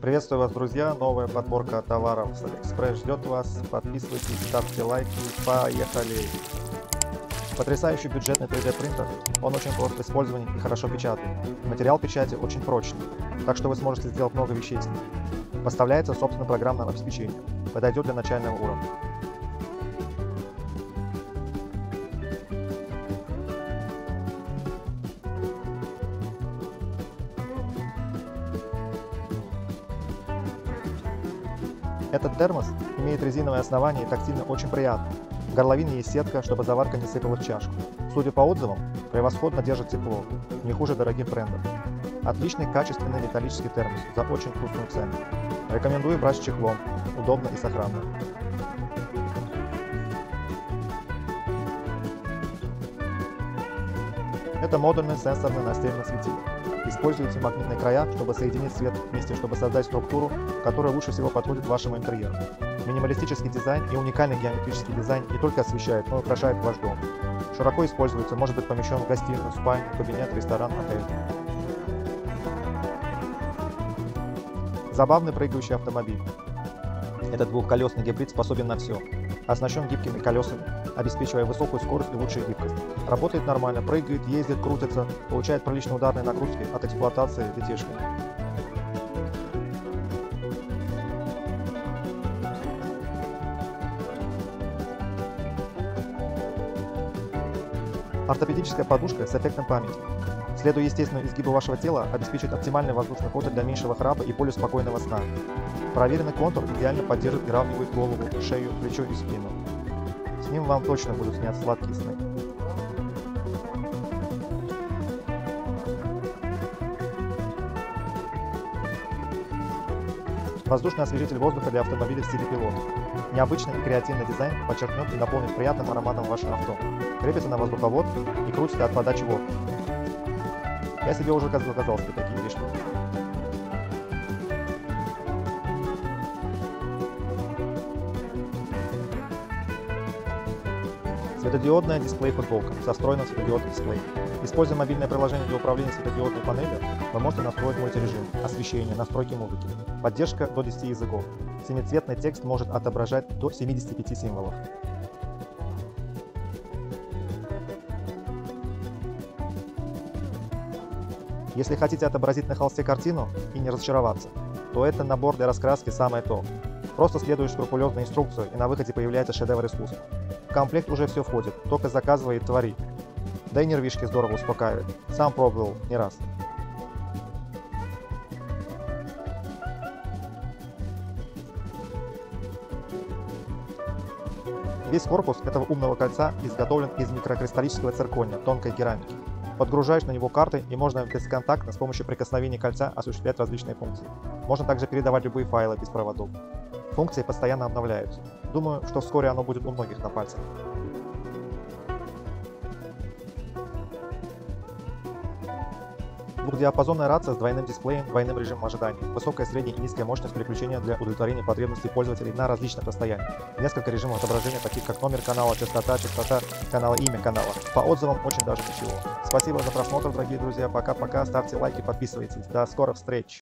Приветствую вас, друзья! Новая подборка товаров с Алиэкспресс ждет вас. Подписывайтесь, ставьте лайки. Поехали! Потрясающий бюджетный 3D принтер. Он очень прост в использовании и хорошо печатает. Материал печати очень прочный, так что вы сможете сделать много вещей с ним. Поставляется собственным программным обеспечением. Подойдет для начального уровня. Этот термос имеет резиновое основание и тактильно очень приятно. В горловине есть сетка, чтобы заварка не сыпала в чашку. Судя по отзывам, превосходно держит тепло, не хуже дорогих брендов. Отличный качественный металлический термос за очень вкусную цену. Рекомендую брать с чехлом, удобно и сохранно. Это модульный сенсорный настенный светильник. Используйте магнитные края, чтобы соединить свет вместе, чтобы создать структуру, которая лучше всего подходит вашему интерьеру. Минималистический дизайн и уникальный геометрический дизайн не только освещает, но и украшает ваш дом. Широко используется, может быть помещен в гостиную, спальню, кабинет, ресторан, отель. Забавный прыгающий автомобиль. Этот двухколесный гибрид способен на все. Оснащен гибкими колесами, обеспечивая высокую скорость и лучшую гибкость. Работает нормально, прыгает, ездит, крутится, получает приличные ударные нагрузки от эксплуатации детишками. Ортопедическая подушка с эффектом памяти. Следуя естественному изгибу вашего тела, обеспечит оптимальный воздушный ход для меньшего храпа и более спокойного сна. Проверенный контур идеально поддерживает и равнивает голову, шею, плечо и спину. С ним вам точно будут снятся сладкие сны. Воздушный освежитель воздуха для автомобиля в стиле пилот. Необычный и креативный дизайн подчеркнет и наполнит приятным ароматом ваше авто. Крепится на воздуховод и крутится от подачи воздуха. Я себе уже заказал себе такие вещи. Светодиодная дисплей-футболка со встроенным светодиодным дисплеем. Используя мобильное приложение для управления светодиодной панелью, вы можете настроить мультирежим, освещение, настройки музыки. Поддержка до 10 языков. Семицветный текст может отображать до 75 символов. Если хотите отобразить на холсте картину и не разочароваться, то это набор для раскраски самое то. Просто следуешь скрупулезно инструкцию, и на выходе появляется шедевр искусства. В комплект уже все входит, только заказывай и твори. Да и нервишки здорово успокаивает. Сам пробовал не раз. Весь корпус этого умного кольца изготовлен из микрокристаллического циркония, тонкой керамики. Подгружаешь на него карты и можно бесконтактно с помощью прикосновения кольца осуществлять различные функции. Можно также передавать любые файлы без проводов. Функции постоянно обновляются. Думаю, что вскоре оно будет у многих на пальцах. Двухдиапазонная рация с двойным дисплеем, двойным режимом ожидания, высокая, средняя и низкая мощность переключения для удовлетворения потребностей пользователей на различных расстояниях, несколько режимов отображения, таких как номер канала, частота, частота канала, имя канала. По отзывам очень даже ничего. Спасибо за просмотр, дорогие друзья, пока-пока, ставьте лайки, подписывайтесь. До скорых встреч!